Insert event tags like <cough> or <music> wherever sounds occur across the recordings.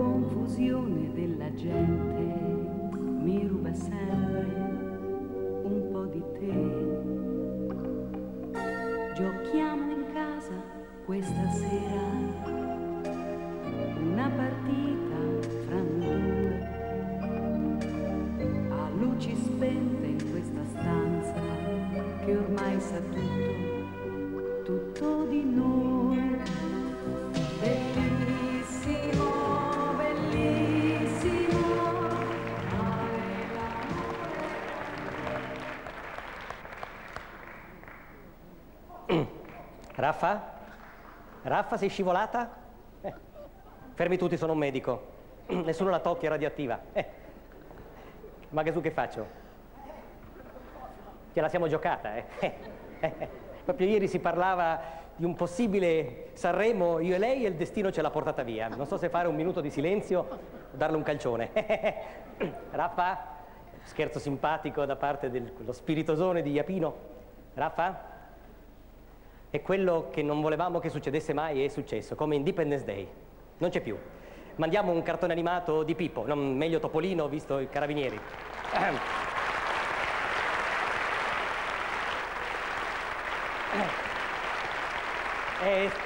confusione della gente mi ruba sempre un po' di te. Giochiamo in casa questa sera, una partita fra noi a luci spente in questa stanza che ormai sa tutto, tutto di noi. Raffa? Raffa, sei scivolata? Eh. Fermi tutti, sono un medico. <clears throat> Nessuno la tocchi, è radioattiva. Eh. Ma su che faccio? Ce la siamo giocata. Eh, <laughs> eh. Proprio ieri si parlava di un possibile Sanremo, io e lei, e il destino ce l'ha portata via. Non so se fare un minuto di silenzio o darle un calcione. <clears throat> Raffa? Scherzo simpatico da parte dello spiritosone di Iapino. Raffa? È quello che non volevamo che succedesse mai e è successo, come Independence Day. Non c'è più. Mandiamo un cartone animato di Pippo, non meglio Topolino visto i carabinieri. <clears throat>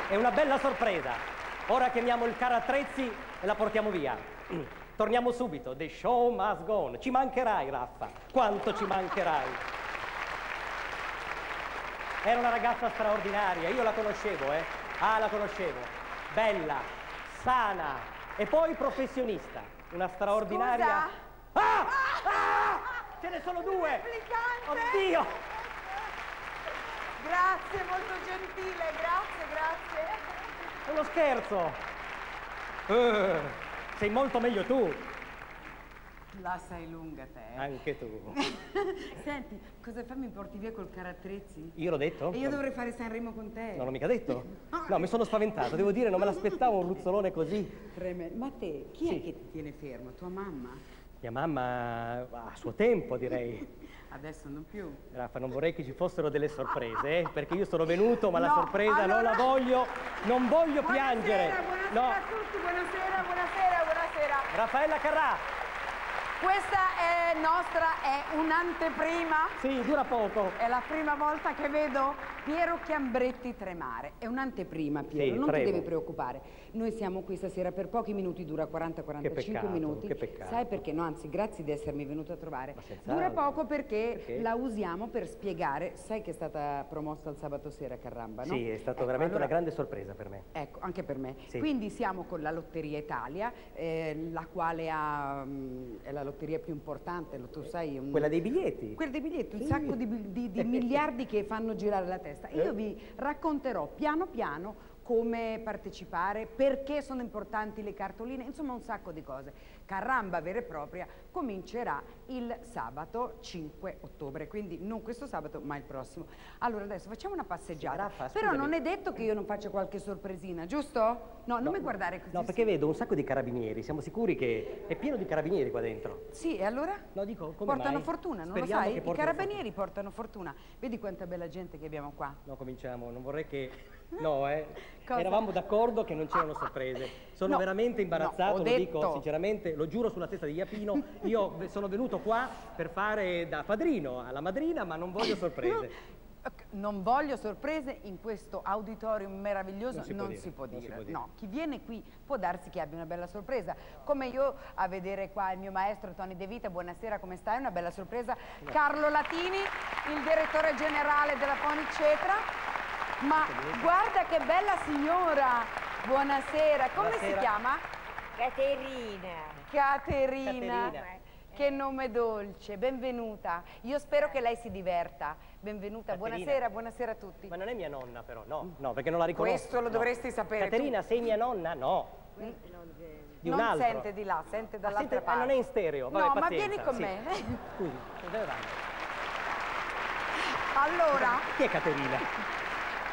È, una bella sorpresa. Ora chiamiamo il carattrezzi e la portiamo via. <clears throat> Torniamo subito. The show must go on. Ci mancherai, Raffa. Quanto ci mancherai. Era una ragazza straordinaria, io la conoscevo, eh. Ah, la conoscevo. Bella, sana e poi professionista. Una straordinaria. Ah! Ah! Ce ne sono due! Oddio! Grazie, molto gentile, grazie, grazie. È uno scherzo! Eh, sei molto meglio tu, La sai lunga te. anche tu. <laughs> Senti, cosa fai? Mi porti via col carattrezzi? Io l'ho detto? E io dovrei fare Sanremo con te. Non l'ho mica detto? <laughs> No, mi sono spaventato, devo dire, non me l'aspettavo un ruzzolone così. Treme- Ma te, chi Sì. è che ti tiene fermo? Tua mamma? Mia mamma a suo tempo, direi. <laughs> Adesso non più. Raffa, non vorrei che ci fossero delle sorprese, eh, perché io sono venuto, ma la No, sorpresa non la allora- voglio, non voglio Buonasera, piangere. buonasera No, a tutti, buonasera, buonasera, buonasera. Raffaella Carrà, Questa è nostra, è un'anteprima. Sì, dura poco. È la prima volta che vedo Piero Chiambretti tremare. È un'anteprima, Piero, Sì, non tremo. ti devi preoccupare. Noi siamo qui stasera per pochi minuti, dura 40-45 peccato, minuti. che peccato. Sai perché? No, anzi, grazie di essermi venuto a trovare. Dura poco perché, Perché? la usiamo per spiegare. Sai che è stata promossa il sabato sera a Carramba, no? Sì, è stato Ecco, veramente allora- una grande sorpresa per me. Ecco, anche per me. Sì. Quindi siamo con la Lotteria Italia, eh, la quale ha, mm, è la lotteria più importante, lo- tu sai. un- Quella dei biglietti. Quella dei biglietti, un Sì. sacco di, di- di <laughs> miliardi che fanno girare la testa. Io vi racconterò piano piano come partecipare, perché sono importanti le cartoline, insomma un sacco di cose. Carramba vera e propria comincerà il sabato 5 ottobre, quindi non questo sabato ma il prossimo. Allora adesso facciamo una passeggiata, Raffa, però non è detto che io non faccia qualche sorpresina, giusto? No, non mi guardare così. No, perché vedo un sacco di carabinieri, siamo sicuri che è pieno di carabinieri qua dentro. Sì, e allora? No, dico, come portano mai? fortuna, non Speriamo lo sai? I carabinieri portano fortuna. Vedi quanta bella gente che abbiamo qua. No, cominciamo, non vorrei che... No, eh. Cosa? Eravamo d'accordo che non c'erano sorprese. Sono No, veramente imbarazzato, no, lo dico sinceramente, lo giuro sulla testa di Iapino. Io sono venuto qua per fare da padrino alla madrina, ma non voglio sorprese. Non voglio sorprese in questo auditorium meraviglioso, Non si può non dire, si può non si può dire. No, chi viene qui può darsi che abbia una bella sorpresa. Come io a vedere qua il mio maestro Tony De Vita, buonasera, come stai? Una bella sorpresa. Carlo Latini, il direttore generale della Pony Cetra. Ma guarda che bella signora! Buonasera, come si Buonasera. chiama? Caterina. Caterina. Caterina. Che nome dolce, benvenuta. Io spero che lei si diverta. Benvenuta, Caterina. buonasera, buonasera a tutti. Ma non è mia nonna però, no, no, perché non la riconosco. Questo lo no. dovresti sapere tu. Caterina, sei mia nonna? No. Di un non altro. sente di là, sente Ah, dall'altra sente- ah, parte. non è in stereo, vabbè, no, ma pazienza, vieni con sì. me. Scusi, dove vai? allora, Chi è Caterina?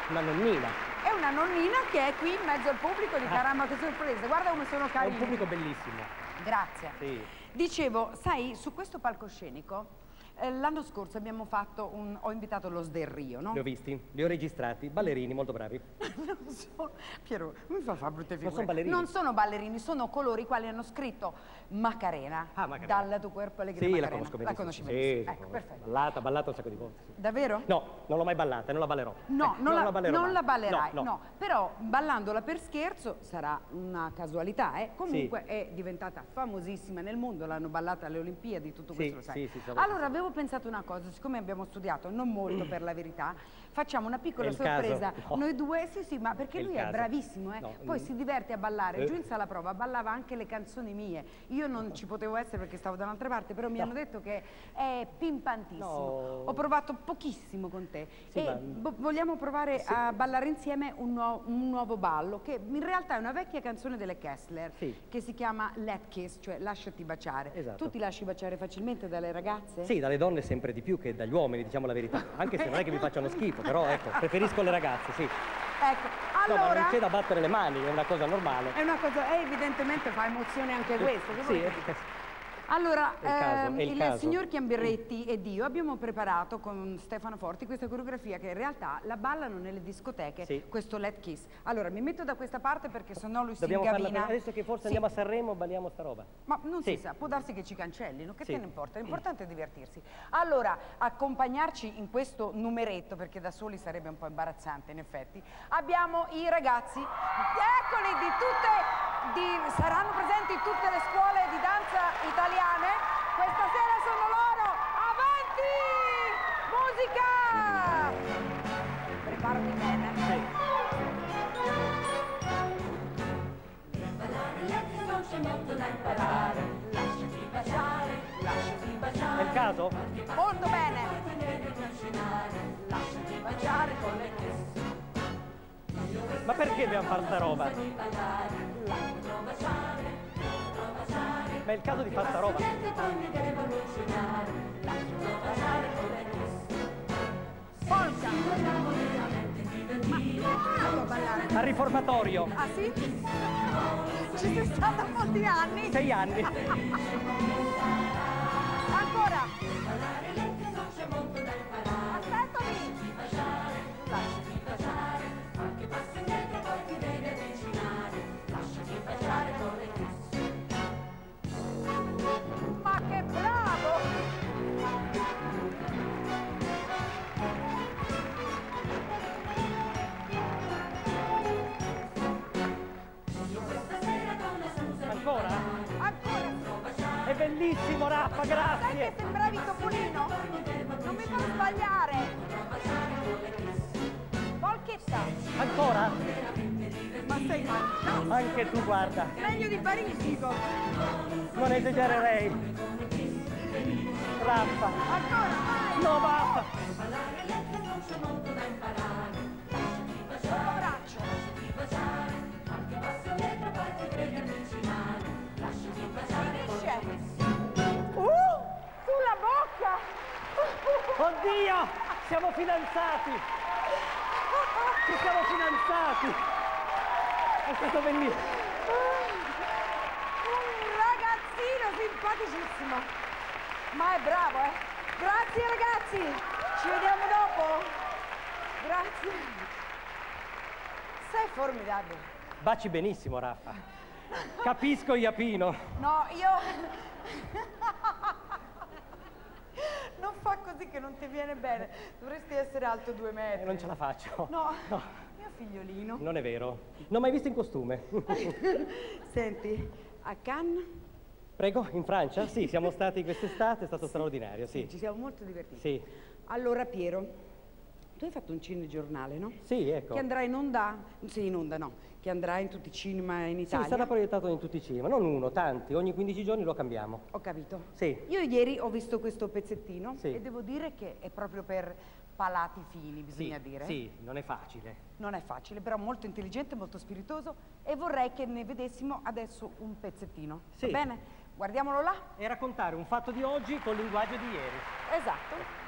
Una nonnina. è una nonnina che è qui in mezzo al pubblico di caramba che sorpresa. Guarda come sono Ah. È un carini. pubblico bellissimo. Grazie. Sì. Dicevo, sai, su questo palcoscenico l'anno scorso abbiamo fatto un ho invitato lo Sderrio, no? Li ho visti, li ho registrati, ballerini molto bravi. <laughs> Non sono, Piero, non mi fa fare brutte figure. sono ballerini? Non sono ballerini, sono coloro i quali hanno scritto Macarena. Ah, Macarena. Dal tuo corpo allegro Sì, la Macarena. conosco La benissimo. conosci sì, benissimo. sì, ecco, perfetto. Ballata, ballata un sacco di volte. sì. Davvero? No, non l'ho mai ballata e non la ballerò. No, Eh, non, la, ballerò non la ballerai, No, no. Però ballandola per scherzo sarà una casualità, eh? Comunque è diventata famosissima nel mondo, l'hanno ballata alle Olimpiadi, tutto Sì, questo lo sai. sì, sì, so allora avevo pensato una cosa, siccome abbiamo studiato, non molto per la verità, facciamo una piccola sorpresa. No. Noi due, sì, sì, ma perché È lui è bravissimo, eh? No, Poi si diverte a ballare. Eh. Giù in sala prova ballava anche le canzoni mie. Io non ci potevo essere perché stavo da un'altra parte, però mi hanno detto che è pimpantissimo. No. Ho provato pochissimo con te. Sì, e ma- vo- vogliamo provare a ballare insieme un, nuo- un nuovo ballo che in realtà è una vecchia canzone delle Kessler Sì. che si chiama Let Kiss, cioè lasciati baciare. Esatto. Tu ti lasci baciare facilmente dalle ragazze? Sì, dalle donne sempre di più che dagli uomini, diciamo la verità. Anche se non è che mi facciano schifo, però ecco, preferisco le ragazze, sì. Ecco, No, allora non c'è da battere le mani, è una cosa normale. è una cosa, evidentemente fa emozione anche questo. Sì, volete? Allora, il ehm, il il, signor Chiamberretti ed io abbiamo preparato con Stefano Forti questa coreografia che in realtà la ballano nelle discoteche, Sì. questo Let Kiss. Allora, mi metto da questa parte perché sennò lui Dobbiamo si ingavina. Adesso che forse Sì. andiamo a Sanremo, balliamo sta roba. Ma non Sì. si sa, può darsi che ci cancellino, che te ne importa? L'importante è divertirsi. Allora, accompagnarci in questo numeretto, perché da soli sarebbe un po' imbarazzante in effetti, abbiamo i ragazzi, eccoli, di tutte, di- saranno presenti tutte le scuole di danza italiane. Questa sera sono loro, avanti! Musica! Preparati bene. Molto da imparare, lasciati baciare, lasciati baciare. Il caso? Molto bene. Lasciati baciare con le kiss. Ma perché dobbiamo fare sta roba? Ma è il caso di fare sta roba. Ma ballare. Al riformatorio, Ah sì? Ci sei stata molti anni? sei anni. Ancora! Anche tu, guarda. Meglio di Parigi! Non esagererei. Raffa. Ancora vai! No, basta. Sotto braccio! Finisce! Uh! Sulla bocca! Oddio, siamo fidanzati. Ci siamo fidanzati. È stato bellissimo. Un ragazzino simpaticissimo! Ma è bravo, eh! Grazie ragazzi! Ci vediamo dopo! Grazie! Sei formidabile! Baci benissimo, Raffa. Capisco Iapino. No, io... <laughs> Non fa così che non ti viene bene. Dovresti essere alto due metri. Eh, non ce la faccio. No, mio figliolino. Non è vero. Non ho mai visto in costume. <laughs> Senti, a Cannes Prego, in Francia? Sì, siamo stati quest'estate, è stato straordinario, sì. ci siamo molto divertiti. Sì, Allora, Piero, tu hai fatto un cinegiornale, no? sì, ecco. Che andrà in onda, sì, in onda no, che andrà in tutti i cinema in Sì, Italia. sarà proiettato in tutti i cinema, non uno, tanti, ogni 15 giorni lo cambiamo. Ho capito. Sì. Io ieri ho visto questo pezzettino Sì. e devo dire che è proprio per palati fini, bisogna sì, dire. Sì, non è facile. Non è facile, però molto intelligente, molto spiritoso e vorrei che ne vedessimo adesso un pezzettino. Sì. Va bene? Guardiamolo là. E raccontare un fatto di oggi col linguaggio di ieri. Esatto.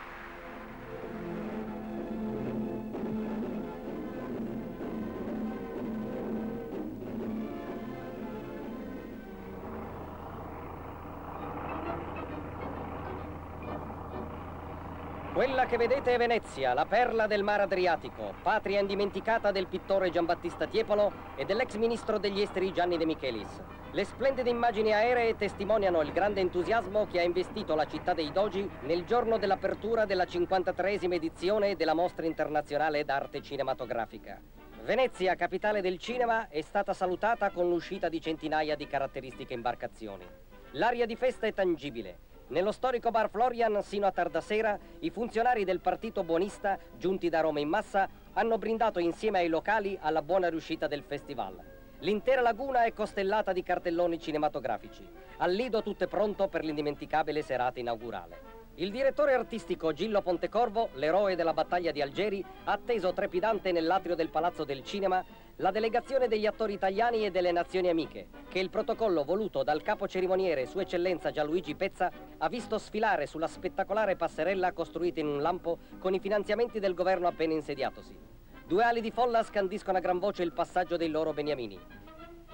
Quella che vedete è Venezia, la perla del mar Adriatico, patria indimenticata del pittore Giambattista Tiepolo e dell'ex ministro degli esteri Gianni De Michelis. Le splendide immagini aeree testimoniano il grande entusiasmo che ha investito la città dei Dogi nel giorno dell'apertura della 53esima edizione della Mostra Internazionale d'Arte Cinematografica. Venezia, capitale del cinema, è stata salutata con l'uscita di centinaia di caratteristiche imbarcazioni. L'aria di festa è tangibile. Nello storico bar Florian, sino a tarda sera, i funzionari del partito buonista, giunti da Roma in massa, hanno brindato insieme ai locali alla buona riuscita del festival. L'intera laguna è costellata di cartelloni cinematografici. Al lido tutto è pronto per l'indimenticabile serata inaugurale. Il direttore artistico Gillo Pontecorvo, l'eroe della battaglia di Algeri, ha atteso trepidante nell'atrio del Palazzo del Cinema la delegazione degli attori italiani e delle nazioni amiche, che il protocollo voluto dal capo cerimoniere Sua Eccellenza Gianluigi Pezza ha visto sfilare sulla spettacolare passerella costruita in un lampo con i finanziamenti del governo appena insediatosi. Due ali di folla scandiscono a gran voce il passaggio dei loro beniamini.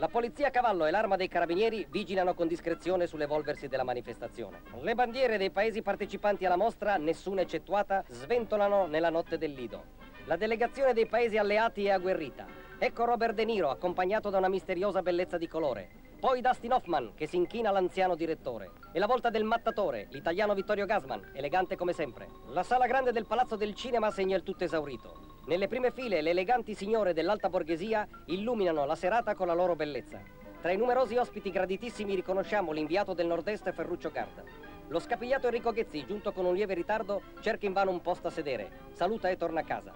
La polizia a cavallo e l'arma dei carabinieri vigilano con discrezione sull'evolversi della manifestazione. Le bandiere dei paesi partecipanti alla mostra, nessuna eccettuata, sventolano nella notte del Lido. La delegazione dei paesi alleati è agguerrita. Ecco Robert De Niro, accompagnato da una misteriosa bellezza di colore. Poi Dustin Hoffman, che si inchina all'anziano direttore. E la volta del mattatore, l'italiano Vittorio Gasman, elegante come sempre. La sala grande del Palazzo del Cinema segna il tutto esaurito. Nelle prime file le eleganti signore dell'alta borghesia illuminano la serata con la loro bellezza. Tra i numerosi ospiti graditissimi riconosciamo l'inviato del nord-est Ferruccio Garda. Lo scapigliato Enrico Ghezzi, giunto con un lieve ritardo, cerca invano un posto a sedere. Saluta e torna a casa.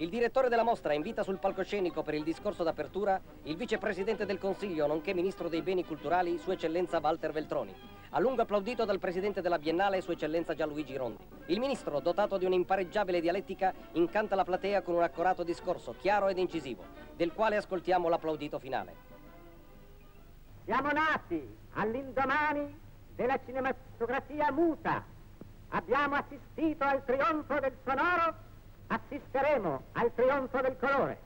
Il direttore della mostra invita sul palcoscenico per il discorso d'apertura il vicepresidente del Consiglio, nonché ministro dei beni culturali, Sua Eccellenza Walter Veltroni, a lungo applaudito dal presidente della Biennale, Sua Eccellenza Gianluigi Rondi. Il ministro, dotato di un'impareggiabile dialettica, incanta la platea con un accorato discorso, chiaro ed incisivo, del quale ascoltiamo l'applaudito finale. Siamo nati all'indomani della cinematografia muta. Abbiamo assistito al trionfo del sonoro, assisteremo al trionfo del colore.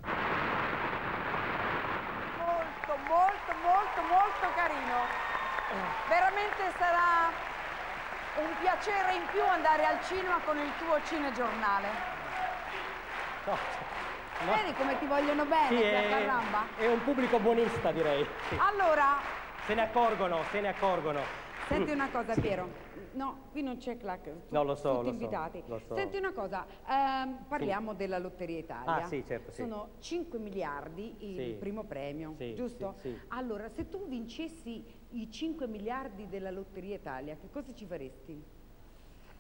Molto, molto, molto, molto carino. Veramente sarà un piacere in più andare al cinema con il tuo cinegiornale. No, no. Vedi come ti vogliono bene Sì, è, è un pubblico buonista, direi. Allora, Se ne accorgono, se ne accorgono. Senti <laughs> una cosa, Piero. No, qui non c'è clac. tu- No, lo so, tutti lo so, invitati. lo so. Senti una cosa, ehm, parliamo della Lotteria Italia. Ah, sì, certo, sì. Sono 5 miliardi il Sì. primo premio, Sì, giusto? sì, sì. Allora, se tu vincessi i 5 miliardi della Lotteria Italia, che cosa ci faresti?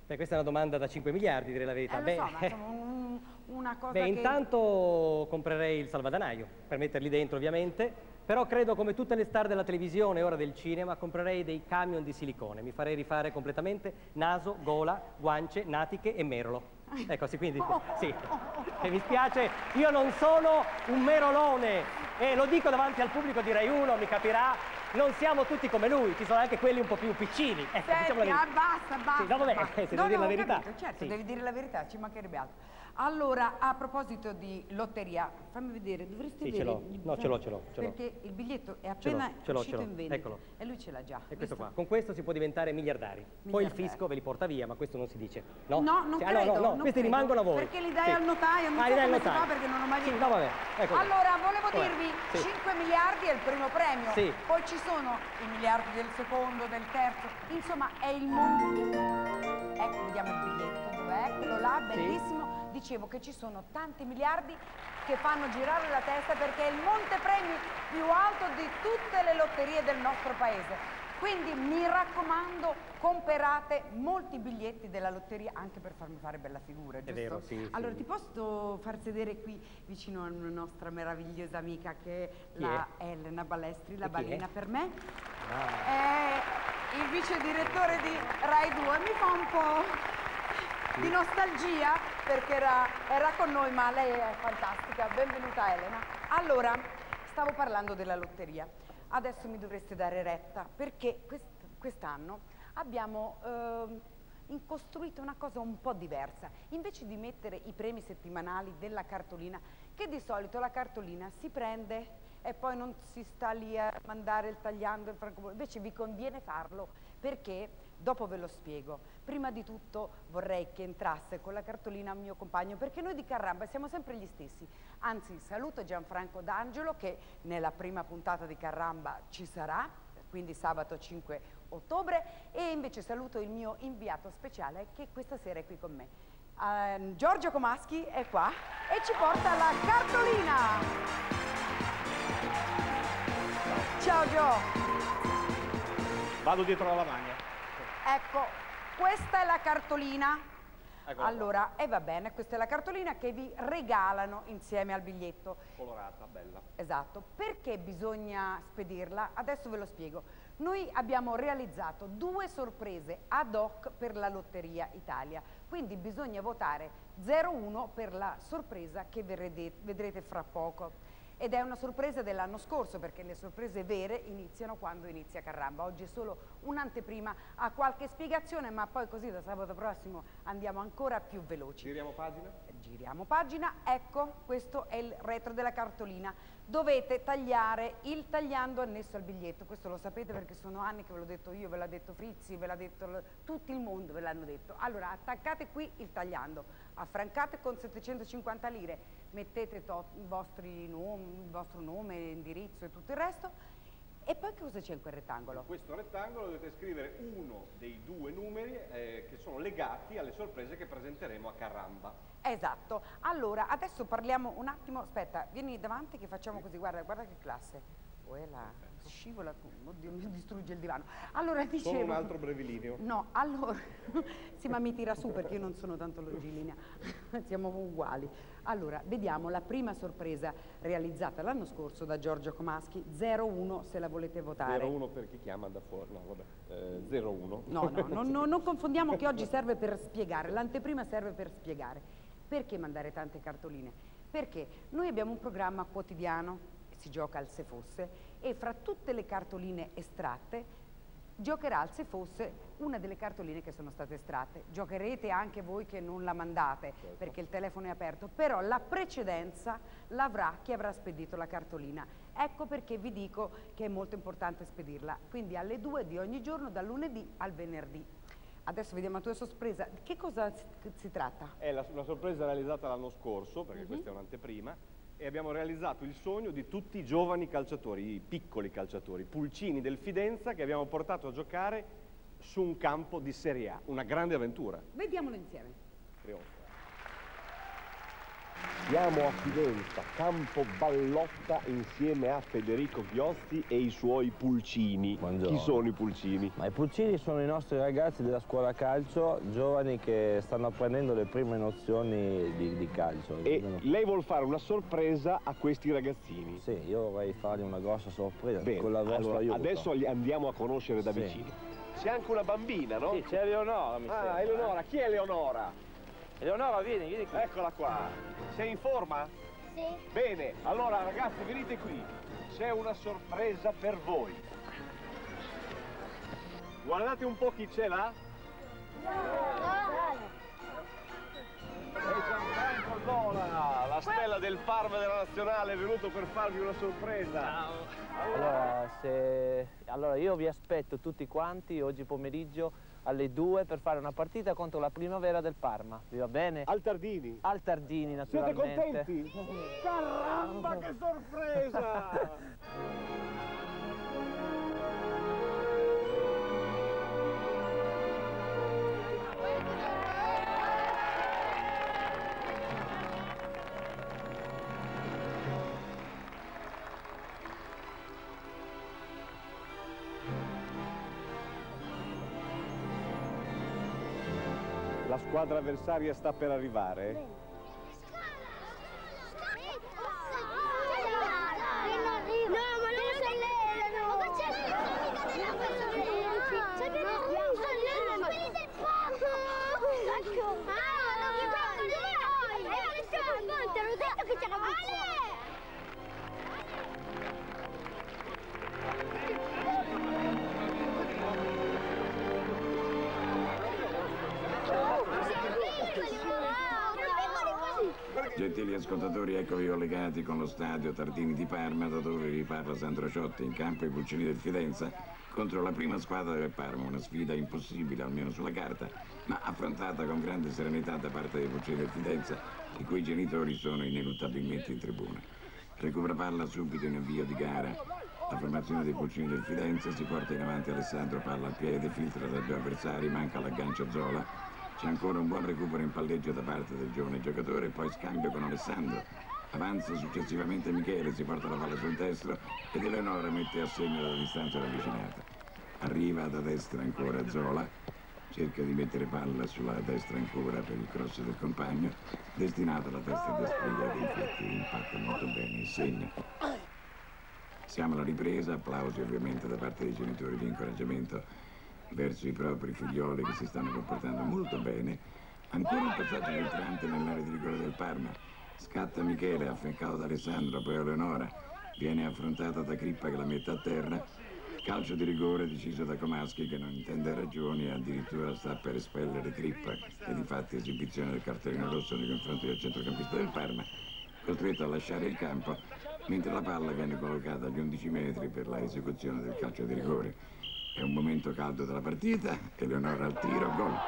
Beh, questa è una domanda da 5 miliardi, dire la verità. Eh, lo Beh, so, ma <laughs> insomma, un- una cosa Beh, che... intanto comprerei il salvadanaio, per metterli dentro ovviamente, però credo come tutte le star della televisione e ora del cinema, comprerei dei camion di silicone, mi farei rifare completamente naso, gola, guance, natiche e merolo. Ecco, sì, quindi, sì. E mi spiace, io non sono un merolone e lo dico davanti al pubblico di Rai 1, mi capirà, non siamo tutti come lui, ci sono anche quelli un po' più piccini. Ecco, Senti, diciamo la ah, basta, basta. Sì, no, vabbè, basta. se No, dire no, la ho verità. capito, certo, Sì. devi dire la verità, ci mancherebbe altro. Allora, a proposito di lotteria, fammi vedere, dovresti Sì, ce avere l'ho. No, ce l'ho, ce l'ho, ce. Perché il biglietto è Ce appena ce uscito ce in vendita. Eccolo. E lui ce l'ha già. E questo qua. Con questo si può diventare miliardari. Poi il Miliardari. fisco ve li porta via, ma questo non si dice. No, No, non ah, credo, no, no, non questi credo, rimangono a voi. Perché li dai Sì. al notaio, non Ah, so come si fa notaio. perché non ho mai Sì, no, vabbè, ecco. Allora, volevo Vabbè, dirvi, sì. 5 miliardi è il primo premio, Sì. poi ci sono i miliardi del secondo, del terzo, insomma è il mondo. Ecco, vediamo il biglietto, dov'è? Eccolo là, bellissimo. Dicevo che ci sono tanti miliardi che fanno girare la testa perché è il montepremi più alto di tutte le lotterie del nostro paese. Quindi mi raccomando, comprate molti biglietti della lotteria anche per farmi fare bella figura, giusto? vero, sì, sì. Allora ti posso far sedere qui vicino a una nostra meravigliosa amica che è Chi la Elena Balestri, la è? balena per me. Ah. È il vice direttore di Rai 2, mi fa un po' di nostalgia perché era, era con noi, ma lei è fantastica. Benvenuta Elena. Allora, stavo parlando della lotteria. Adesso mi dovreste dare retta perché quest- quest'anno abbiamo in- costruito una cosa un po' diversa. Invece di mettere i premi settimanali della cartolina, che di solito la cartolina si prende e poi non si sta lì a mandare il tagliando il francobollo, invece vi conviene farlo perché, dopo ve lo spiego, prima di tutto vorrei che entrasse con la cartolina mio compagno, perché noi di Carramba siamo sempre gli stessi. Anzi, saluto Gianfranco D'Angelo che nella prima puntata di Carramba ci sarà, quindi sabato 5 ottobre, e invece saluto il mio inviato speciale che questa sera è qui con me. Ehm, Giorgio Comaschi è qua e ci porta la cartolina. Ciao Gio. Vado dietro la lavagna. Ecco, questa è la cartolina. Qua. allora, e va bene, questa è la cartolina che vi regalano insieme al biglietto. Colorata, bella. Esatto, perché bisogna spedirla? Adesso ve lo spiego. Noi abbiamo realizzato due sorprese ad hoc per la Lotteria Italia, quindi bisogna votare 01 per la sorpresa che vedrete fra poco. Ed è una sorpresa dell'anno scorso perché le sorprese vere iniziano quando inizia Carramba. Oggi è solo un'anteprima a qualche spiegazione, ma poi così da sabato prossimo andiamo ancora più veloci. Giriamo pagina? Giriamo pagina, ecco, questo è il retro della cartolina. Dovete tagliare il tagliando annesso al biglietto, questo lo sapete perché sono anni che ve l'ho detto io, ve l'ha detto Frizzi, ve l'ha detto tutto il mondo, ve l'hanno detto. Allora, attaccate qui il tagliando, affrancate con 750 lire, mettete to- i vostri nomi, il vostro nome, indirizzo e tutto il resto. E poi che cosa c'è in quel rettangolo? In questo rettangolo dovete scrivere uno dei due numeri eh, che sono legati alle sorprese che presenteremo a Carramba. Esatto. Allora, adesso parliamo un attimo. Aspetta, vieni davanti che facciamo così. Guarda, guarda che classe. Quella scivola, oddio, mi distrugge il divano. Allora, dicevo... Solo un altro brevilineo. No, allora... <laughs> sì, ma mi tira su perché io non sono tanto longilinea. <laughs> Siamo uguali. Allora, vediamo la prima sorpresa realizzata l'anno scorso da Giorgio Comaschi, 01 se la volete votare. 01 per chi chiama da fuori. No, vabbè. Eh, 01. No, no, <laughs> no, no, non confondiamo che oggi serve per spiegare, l'anteprima serve per spiegare. Perché mandare tante cartoline? Perché noi abbiamo un programma quotidiano, si gioca al se fosse, e fra tutte le cartoline estratte giocherà al se fosse una delle cartoline che sono state estratte. Giocherete anche voi che non la mandate perché il telefono è aperto, però la precedenza l'avrà chi avrà spedito la cartolina. Ecco perché vi dico che è molto importante spedirla, quindi alle 2 di ogni giorno, dal lunedì al venerdì. Adesso vediamo la tua sorpresa. Che cosa si, si tratta? È la- una sorpresa realizzata l'anno scorso, Mhm. perché questa è un'anteprima, e abbiamo realizzato il sogno di tutti i giovani calciatori, i piccoli calciatori, i pulcini del Fidenza che abbiamo portato a giocare su un campo di Serie A, una grande avventura. Vediamolo insieme. Trionfo. Siamo a Fidenza, campo Ballotta insieme a Federico Chiozzi e i suoi pulcini. Buongiorno. Chi sono i pulcini? Ma i pulcini sono i nostri ragazzi della scuola calcio, giovani che stanno apprendendo le prime nozioni di, di calcio. E lei vuol fare una sorpresa a questi ragazzini. Sì, io vorrei fargli una grossa sorpresa Bene, con la vostra allora, aiuto. adesso li andiamo a conoscere da Sì. vicino. C'è anche una bambina, no? Sì, c'è Eleonora, mi Ah, sembra. Eleonora, chi è Eleonora? Eleonora, vieni, vieni qui. Eccola qua. Sei in forma? Sì. Bene, allora ragazzi venite qui. C'è una sorpresa per voi. Guardate un po' chi c'è là. È Gianfranco Zola, la stella del Parma della Nazionale, è venuto per farvi una sorpresa. Allora, se- allora, io vi aspetto tutti quanti oggi pomeriggio alle 2 per fare una partita contro la primavera del Parma. Vi va bene? Al Tardini. Al Tardini, Siete naturalmente. contenti? <laughs> Caramba, che sorpresa! <laughs> squadra avversaria sta per arrivare. Ascoltatori, eccovi collegati con lo stadio Tardini di Parma, da dove vi parla Sandro Ciotti, in campo i Pulcini del Fidenza contro la prima squadra del Parma, una sfida impossibile, almeno sulla carta, ma affrontata con grande serenità da parte dei Pulcini del Fidenza, i cui genitori sono ineluttabilmente in tribuna. Recupera palla subito in avvio di gara. La formazione dei Pulcini del Fidenza si porta in avanti Alessandro, palla al piede, filtra da due avversari, manca l'aggancio Zola. C'è ancora un buon recupero in palleggio da parte del giovane giocatore, poi scambio con Alessandro. Avanza successivamente Michele, si porta la palla sul destro ed Eleonora mette a segno la distanza ravvicinata. Arriva da destra ancora Zola, cerca di mettere palla sulla destra ancora per il cross del compagno, destinato alla testa di Asprilla che infatti impatta molto bene e segna. Siamo alla ripresa, applausi ovviamente da parte dei genitori di incoraggiamento verso i propri figlioli che si stanno comportando molto bene. Ancora un passaggio filtrante nell'area di rigore del Parma. Scatta Michele, affiancato da Alessandro, poi Eleonora. Viene affrontata da Crippa che la mette a terra. Calcio di rigore deciso da Comaschi che non intende ragioni e addirittura sta per espellere Crippa e di fatti esibizione del cartellino rosso nei confronti del centrocampista del Parma, costretto a lasciare il campo mentre la palla viene collocata agli 11 metri per la esecuzione del calcio di rigore. È un momento caldo della partita, Eleonora al tiro, gol.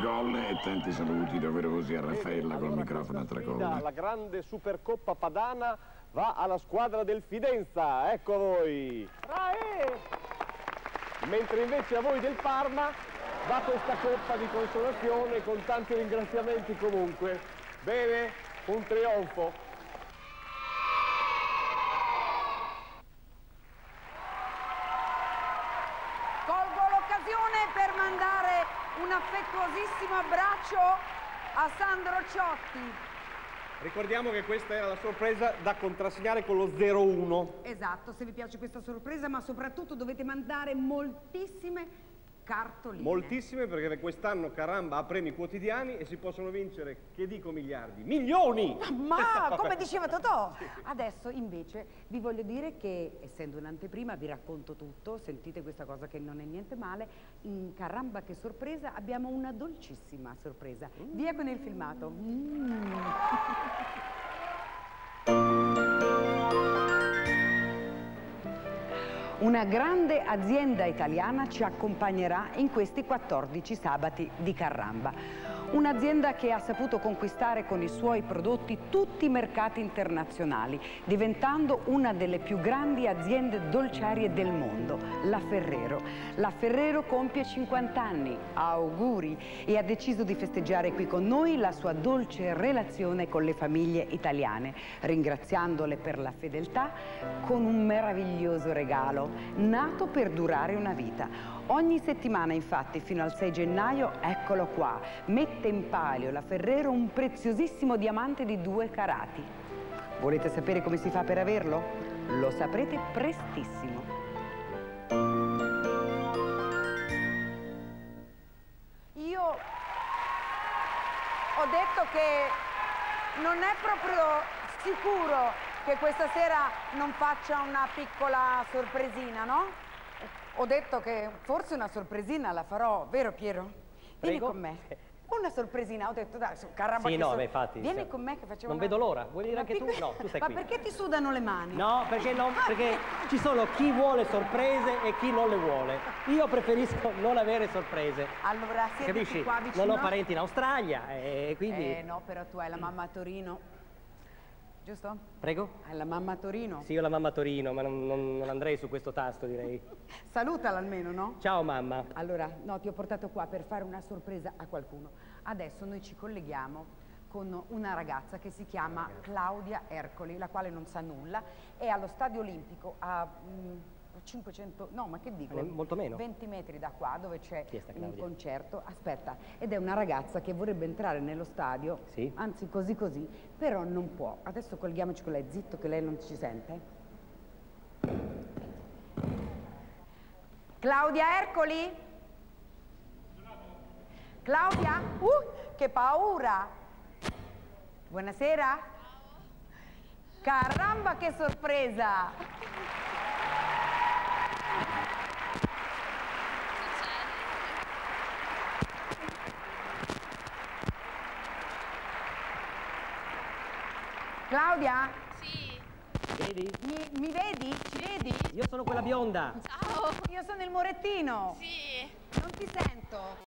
Gol e tanti saluti doverosi a Raffaella col microfono a tracolla. La grande Supercoppa Padana va alla squadra del Fidenza, ecco a voi. Mentre invece a voi del Parma va questa coppa di consolazione con tanti ringraziamenti comunque. Bene, un trionfo. Colgo l'occasione per mandare un affettuosissimo abbraccio a Sandro Ciotti. Ricordiamo che questa era la sorpresa da contrassegnare con lo 0-1. Esatto, se vi piace questa sorpresa, ma soprattutto dovete mandare moltissime cartoline. Moltissime perché quest'anno Caramba ha premi quotidiani e si possono vincere, che dico miliardi, milioni! Ma <laughs> come diceva Totò, adesso invece vi voglio dire che essendo un'anteprima vi racconto tutto, sentite questa cosa che non è niente male, in caramba che sorpresa abbiamo una dolcissima sorpresa. Via con il filmato. Mm. <laughs> Una grande azienda italiana ci accompagnerà in questi 14 sabati di Carramba. Un'azienda che ha saputo conquistare con i suoi prodotti tutti i mercati internazionali, diventando una delle più grandi aziende dolciarie del mondo, la Ferrero. La Ferrero compie 50 anni, auguri, e ha deciso di festeggiare qui con noi la sua dolce relazione con le famiglie italiane, ringraziandole per la fedeltà con un meraviglioso regalo, nato per durare una vita. Ogni settimana infatti fino al 6 gennaio, eccolo qua, mette in palio la Ferrero un preziosissimo diamante di due carati. Volete sapere come si fa per averlo? Lo saprete prestissimo. Io ho detto che non è proprio sicuro che questa sera non faccia una piccola sorpresina, no? Ho detto che forse una sorpresina la farò, vero Piero? Vieni Prego. con me. Una sorpresina, ho detto, dai, su, caramba, Sì, no, beh, infatti, Vieni con me che facciamo Non una- vedo l'ora. Vuoi venire Ma anche tu? No, tu stai Ma qui. perché ti sudano le mani? No, perché, non- perché ci sono chi vuole sorprese e chi non le vuole. Io preferisco non avere sorprese. Allora, siediti Capisci? qua vicino. Non ho parenti in Australia e quindi... Eh no, però tu hai la mamma a Torino. Giusto? Prego? Hai la mamma a Torino. Sì, ho la mamma a Torino, ma non, non- non andrei su questo tasto, direi. <laughs> Salutala almeno, no? Ciao mamma. Allora, no, ti ho portato qua per fare una sorpresa a qualcuno. Adesso noi ci colleghiamo con una ragazza che si chiama Claudia Ercoli, la quale non sa nulla, è allo Stadio Olimpico a mm, 500, no, ma che dico? Eh, molto meno. 20 metri da qua dove c'è un concerto. Aspetta, ed è una ragazza che vorrebbe entrare nello stadio, Sì. anzi così così, però non può. Adesso colghiamoci con lei, zitto che lei non ci sente. Claudia Ercoli? Claudia? Uh, che paura! Buonasera. Caramba, che sorpresa! Claudia? Sì. Vedi? Mi, mi vedi? Ci vedi? Io sono quella bionda. Ciao. Io sono il Morettino. Sì. Non ti sento.